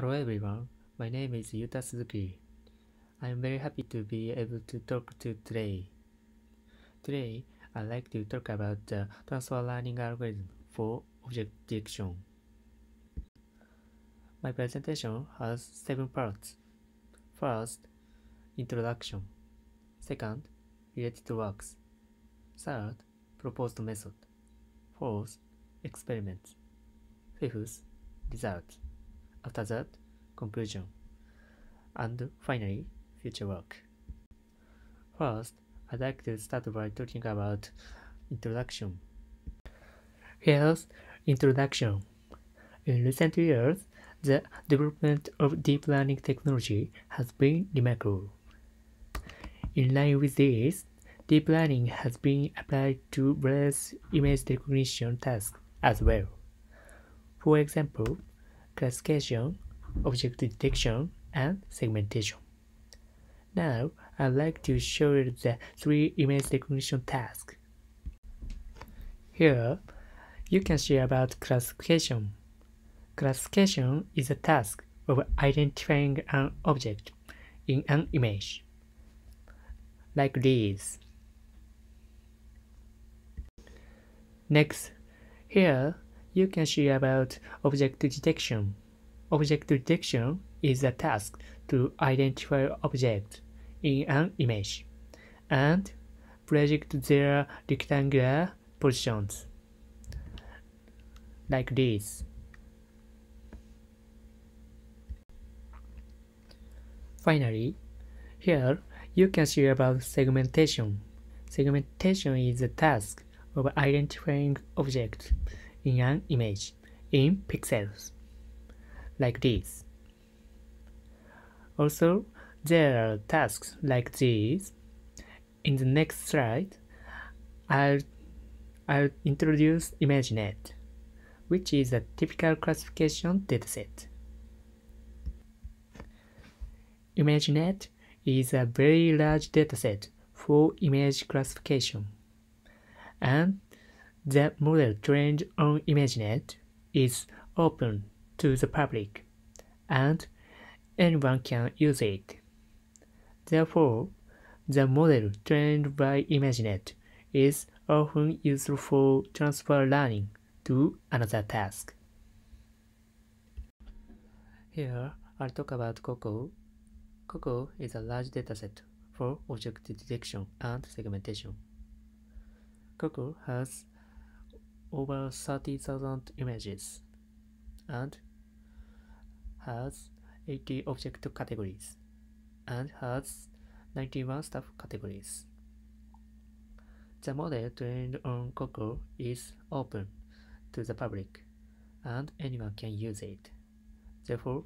Hello everyone, my name is Yuta Suzuki. I am very happy to be able to talk to today. Today, I'd like to talk about the transfer learning algorithm for object detection. My presentation has seven parts. First, introduction. Second, related works. Third, proposed method. Fourth, experiments. Fifth, results. After that, conclusion. And finally, future work. First, I'd like to start by talking about introduction. Here's introduction. In recent years, the development of deep learning technology has been remarkable. In line with this, deep learning has been applied to various image recognition tasks as well. For example, classification, object detection, and segmentation. Now, I'd like to show you the three image recognition tasks. Here, you can see about classification. Classification is a task of identifying an object in an image, like these. Next, here you can see about object detection. Object detection is a task to identify objects in an image and project their rectangular positions, like this. Finally, here you can see about segmentation. Segmentation is a task of identifying objects in an image in pixels, like this. Also, there are tasks like these. In the next slide, I'll, I'll introduce ImageNet, which is a typical classification dataset. ImageNet is a very large dataset for image classification, and the model trained on ImageNet is open to the public, and anyone can use it. Therefore, the model trained by ImageNet is often used for transfer learning to another task. Here, I'll talk about COCO. COCO is a large dataset for object detection and segmentation. COCO has over 30,000 images and has 80 object categories and has 91 stuff categories. The model trained on Coco is open to the public and anyone can use it. Therefore,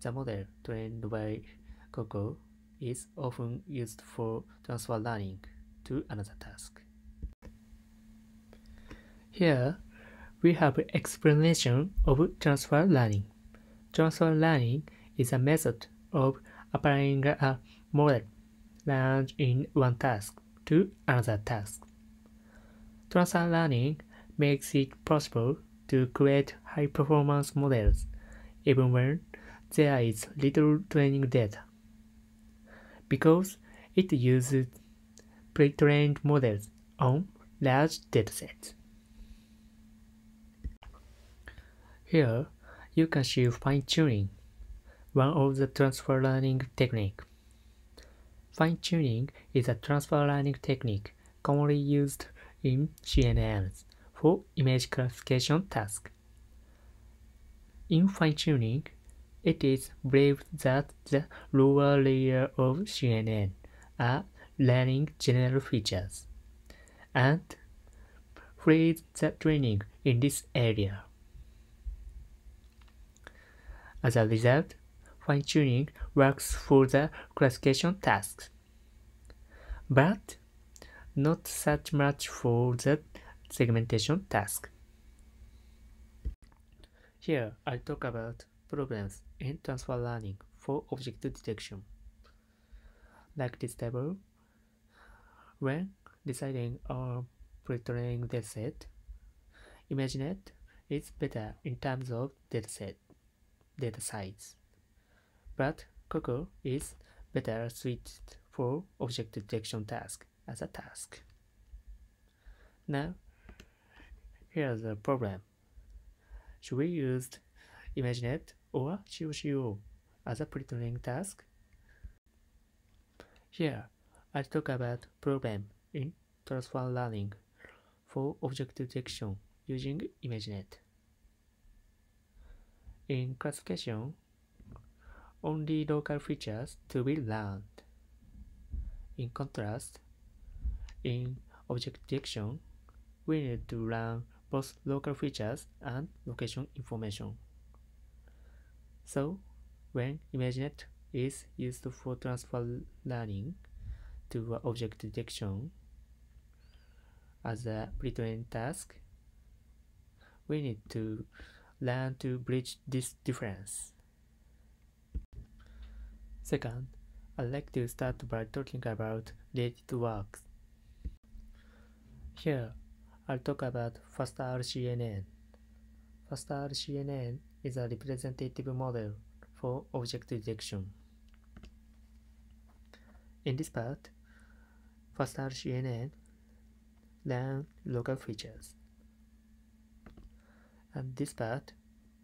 the model trained by Coco is often used for transfer learning to another task. Here, we have explanation of transfer learning. Transfer learning is a method of applying a model learned in one task to another task. Transfer learning makes it possible to create high-performance models even when there is little training data, because it uses pre-trained models on large datasets. Here, you can see fine-tuning, one of the transfer learning technique. Fine-tuning is a transfer learning technique commonly used in CNNs for image classification tasks. In fine-tuning, it is believed that the lower layer of CNN are learning general features and freeze the training in this area. As a result, fine-tuning works for the classification tasks, but not such much for the segmentation task. Here, I talk about problems in transfer learning for object detection. Like this table, when deciding on pre-training dataset, ImageNet is better in terms of dataset data size. but Coco is better suited for object detection task as a task. Now, here's the problem. Should we use ImageNet or COCO as a pre-training task? Here, I'll talk about problem in transfer learning for object detection using ImageNet. In classification, only local features to be learned. In contrast, in object detection, we need to learn both local features and location information. So, when ImageNet is used for transfer learning to object detection as a pre-trained task, we need to learn to bridge this difference. Second, I'd like to start by talking about related works. Here, I'll talk about FastRCNN. FastRCNN is a representative model for object detection. In this part, FastRCNN learn local features. And this part,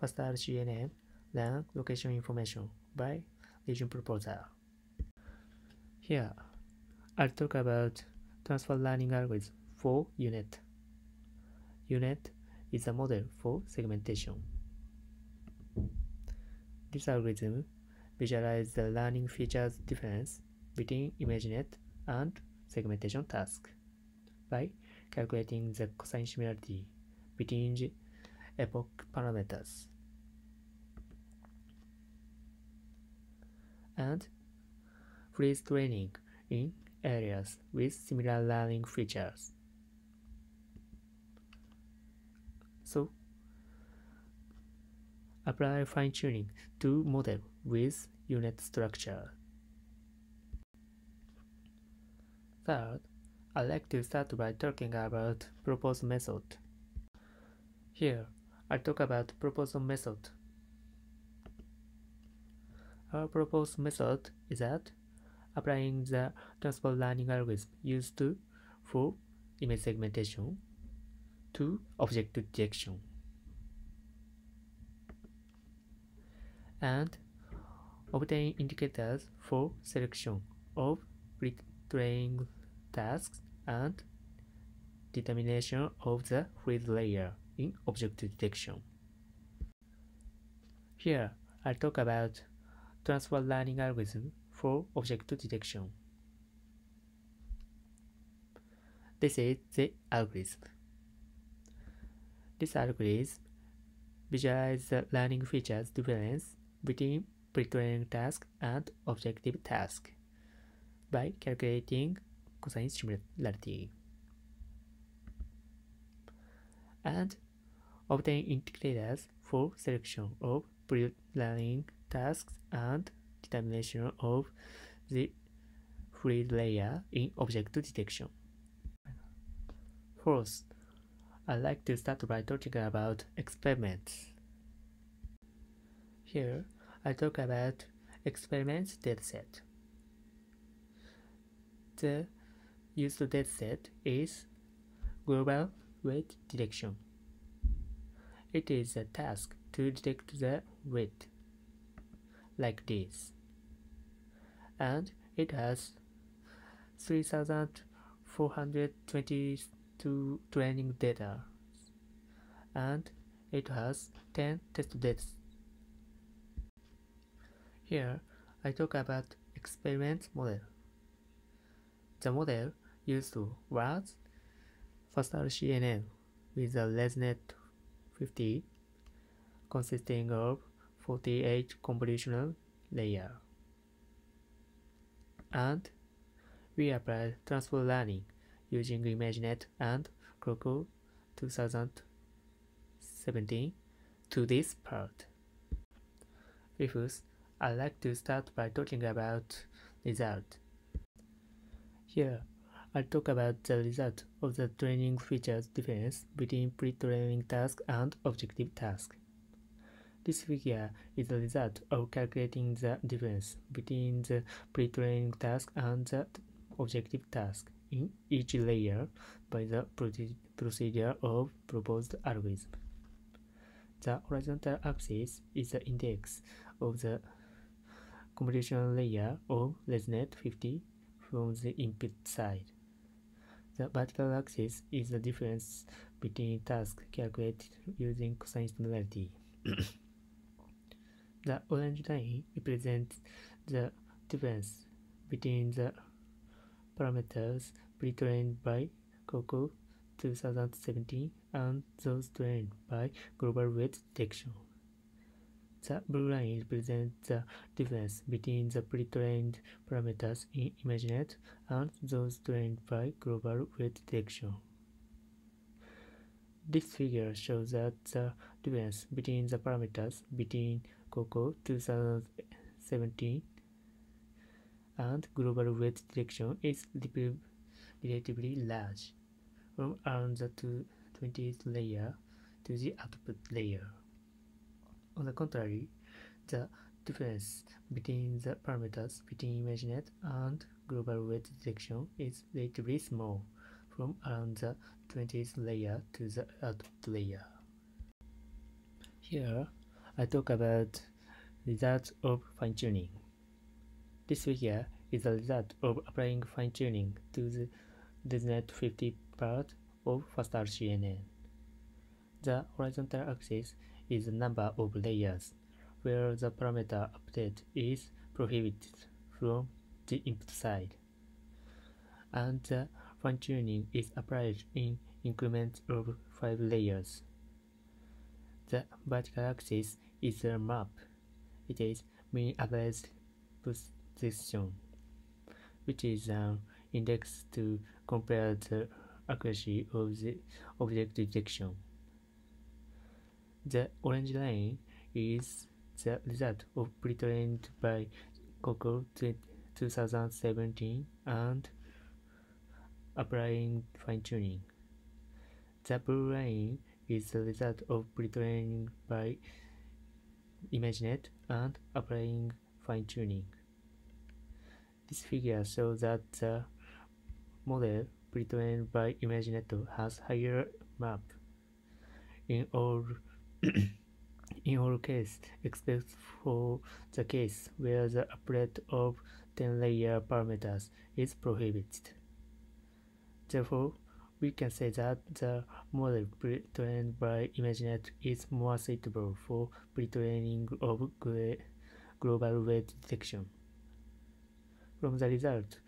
FastRCNN then location information by region proposal. Here, I'll talk about transfer learning algorithm for U-Net. U-Net is a model for segmentation. This algorithm visualizes the learning features difference between ImageNet and segmentation task by calculating the cosine similarity between epoch parameters. And freeze training in areas with similar learning features. So, apply fine-tuning to model with U-Net structure. Third, I'd like to start by talking about proposed method. Here, I'll talk about proposed method. Our proposed method is that applying the transfer learning algorithm used to for image segmentation to object detection. And obtain indicators for selection of pre-trained tasks and determination of the freeze layer in object detection. Here, I'll talk about transfer learning algorithm for object detection. This is the algorithm. This algorithm visualizes the learning features difference between pre-training task and objective task by calculating cosine similarity and obtain indicators for selection of pre-learning tasks and determination of the freeze layer in object detection. First, I'd like to start by talking about experiments. Here, I talk about experiments dataset. The used dataset is global wheat detection. It is a task to detect the wheat like this. And it has 3422 training data and it has 10 test dates. Here I talk about experiment model. The model used was FastRCNN with a ResNet 50 consisting of 48 convolutional layer. And we apply transfer learning using ImageNet and COCO 2017 to this part. Fifth, I'd like to start by talking about result. Here, I'll talk about the result of the training features difference between pre-training task and objective task. This figure is the result of calculating the difference between the pre-training task and the objective task in each layer by the procedure of proposed algorithm. The horizontal axis is the index of the computational layer of ResNet 50 from the input side. The vertical axis is the difference between tasks calculated using cosine similarity. the orange line represents the difference between the parameters pre-trained by COCO 2017 and those trained by global wheat detection. The blue line represents the difference between the pre-trained parameters in ImageNet and those trained by global wheat detection. This figure shows that the difference between the parameters between COCO 2017 and global wheat detection is relatively large, from around the 20th layer to the output layer. On the contrary, the difference between the parameters between ImageNet and global wheat detection is relatively small, from around the 20th layer to the output layer. Here, I talk about results of fine-tuning. This figure is the result of applying fine-tuning to the ResNet 50 part of FastRCNN. The horizontal axis is the number of layers, where the parameter update is prohibited from the input side, and the fine-tuning is applied in increments of 5 layers. The vertical axis is a map. It is mean average position, which is um, an index to compare the accuracy of the object detection. The orange line is the result of pre-trained by COCO 2017 and applying fine-tuning. The blue line is the result of pre-training by ImageNet and applying fine-tuning. This figure shows that the model pre-trained by ImageNet has higher map in all in all cases except for the case where the applet of 10-layer parameters is prohibited. Therefore, we can say that the model pre-trained by ImageNet is more suitable for pre-training of global wheat detection. From the result,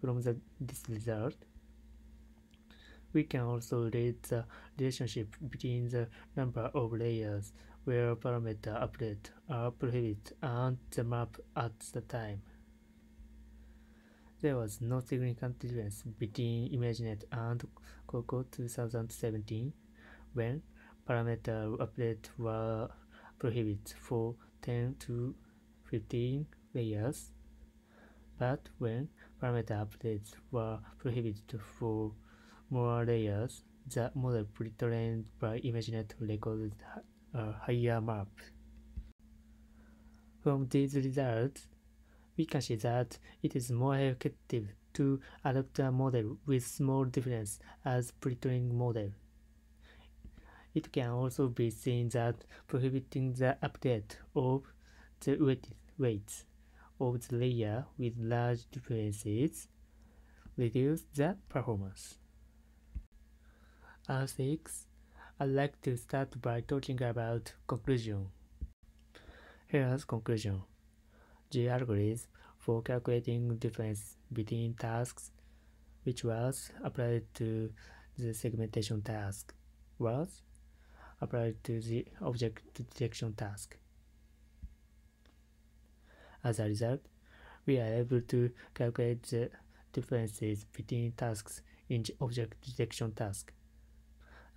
from the, this result, we can also read the relationship between the number of layers where parameter updates are prohibited and the map at the time. There was no significant difference between ImageNet and COCO 2017 when parameter updates were prohibited for 10 to 15 layers, but when parameter updates were prohibited for more layers, the model pre-trained by ImageNet recorded a uh, higher map. From these results, we can see that it is more effective to adopt a model with small difference as pre-trained model. It can also be seen that prohibiting the update of the weight, weights of the layer with large differences reduces the performance. As 6, I'd like to start by talking about conclusion. Here's conclusion. The algorithm for calculating difference between tasks, which was applied to the segmentation task, was applied to the object detection task. As a result, we are able to calculate the differences between tasks in the object detection task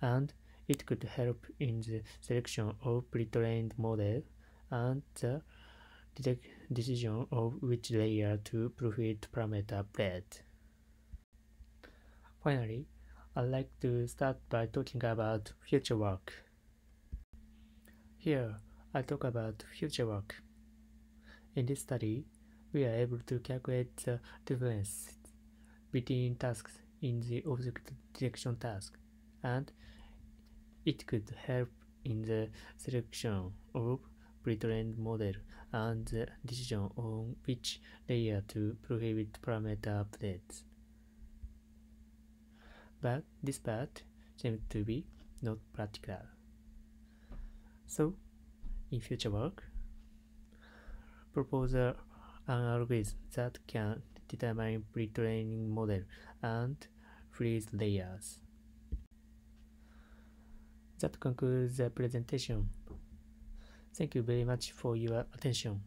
and it could help in the selection of pre-trained model and the decision of which layer to profit parameter plate. Finally, I'd like to start by talking about future work. Here, I talk about future work. In this study, we are able to calculate the difference between tasks in the object detection task, and it could help in the selection of pre-trained model and the decision on which layer to prohibit parameter updates. But this part seems to be not practical. So, in future work, propose an algorithm that can determine pre-training model and freeze layers. That concludes the presentation. Thank you very much for your attention.